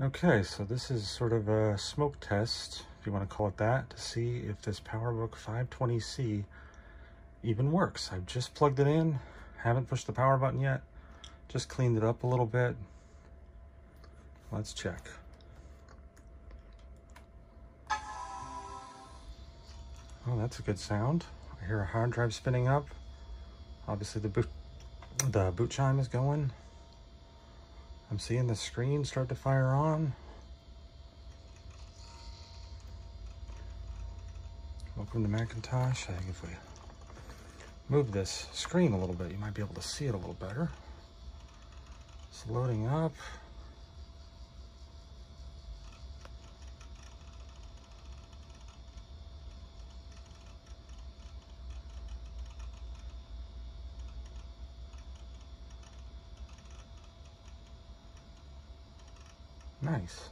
Okay, so this is sort of a smoke test, if you want to call it that, to see if this PowerBook 520C even works. I've just plugged it in, haven't pushed the power button yet, just cleaned it up a little bit. Let's check. Oh, that's a good sound. I hear a hard drive spinning up. Obviously the boot, the boot chime is going. I'm seeing the screen start to fire on. Welcome to Macintosh. I think if we move this screen a little bit, you might be able to see it a little better. It's loading up. Nice.